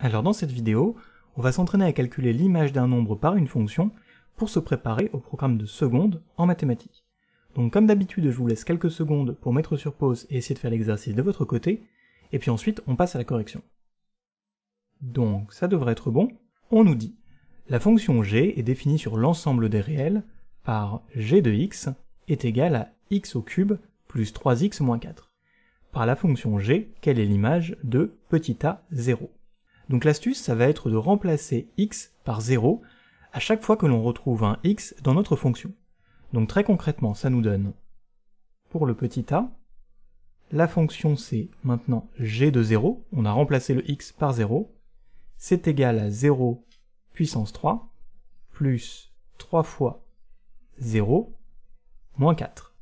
Alors dans cette vidéo, on va s'entraîner à calculer l'image d'un nombre par une fonction pour se préparer au programme de seconde en mathématiques. Donc comme d'habitude, je vous laisse quelques secondes pour mettre sur pause et essayer de faire l'exercice de votre côté, et puis ensuite on passe à la correction. Donc ça devrait être bon, on nous dit la fonction g est définie sur l'ensemble des réels par g de x est égal à x au cube plus 3x moins 4. Par la fonction g, quelle est l'image de petit a 0 Donc l'astuce, ça va être de remplacer x par 0 à chaque fois que l'on retrouve un x dans notre fonction. Donc très concrètement, ça nous donne, pour le petit a, la fonction c'est maintenant g de 0, on a remplacé le x par 0, c'est égal à 0 puissance 3, plus 3 fois 0, moins 4.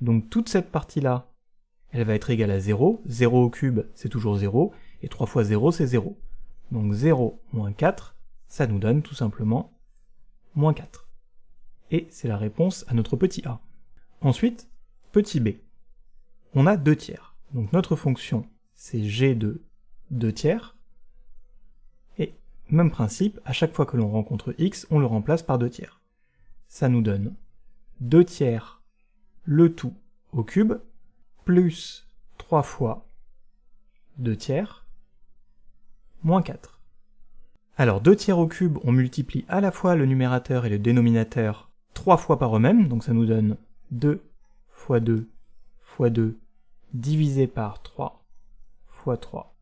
Donc toute cette partie-là, elle va être égale à 0, 0 au cube c'est toujours 0, et 3 fois 0 c'est 0. Donc 0 moins 4, ça nous donne tout simplement moins 4. Et c'est la réponse à notre petit a. Ensuite, petit b. On a 2 tiers. Donc notre fonction, c'est g de 2 tiers. Et même principe, à chaque fois que l'on rencontre x, on le remplace par 2 tiers. Ça nous donne 2 tiers le tout au cube, plus 3 fois 2 tiers, moins 4. Alors 2 tiers au cube, on multiplie à la fois le numérateur et le dénominateur 3 fois par eux-mêmes, donc ça nous donne 2 fois 2 fois 2 divisé par 3 fois 3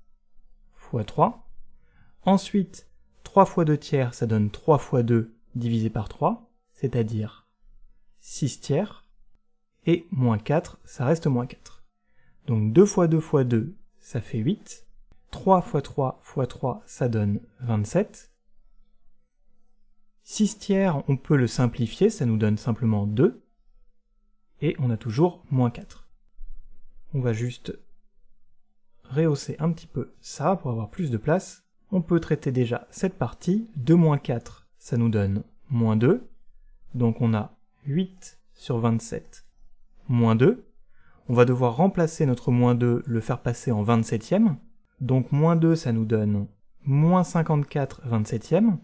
fois 3. Ensuite, 3 fois 2 tiers, ça donne 3 fois 2 divisé par 3, c'est-à-dire 6 tiers, et moins 4, ça reste moins 4. Donc 2 fois 2 fois 2, ça fait 8, 3 fois 3 fois 3, ça donne 27. 6 tiers, on peut le simplifier, ça nous donne simplement 2. Et on a toujours moins 4. On va juste rehausser un petit peu ça pour avoir plus de place. On peut traiter déjà cette partie. 2 moins 4, ça nous donne moins 2. Donc on a 8 sur 27 moins 2. On va devoir remplacer notre moins 2, le faire passer en 27e. Donc moins 2, ça nous donne moins 54 27e.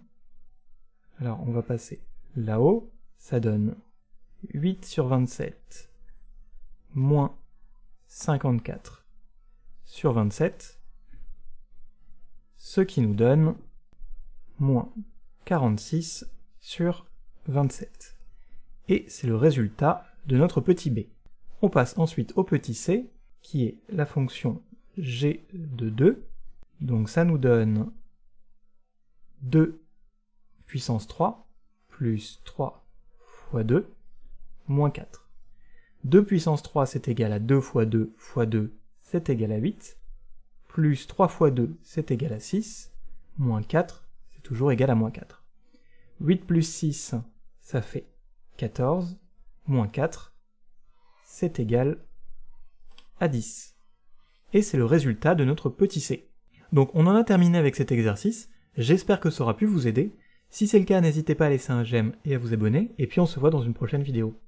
Alors on va passer là-haut, ça donne 8 sur 27 moins 54 sur 27, ce qui nous donne moins 46 sur 27. Et c'est le résultat de notre petit b. On passe ensuite au petit c, qui est la fonction g de 2. Donc ça nous donne 2 puissance 3 plus 3 fois 2 moins 4. 2 puissance 3 c'est égal à 2 fois 2 fois 2 c'est égal à 8 plus 3 fois 2 c'est égal à 6 moins 4 c'est toujours égal à moins 4. 8 plus 6 ça fait 14 moins 4 c'est égal à 10 et c'est le résultat de notre petit c. Donc on en a terminé avec cet exercice, j'espère que ça aura pu vous aider. Si c'est le cas, n'hésitez pas à laisser un j'aime et à vous abonner, et puis on se voit dans une prochaine vidéo.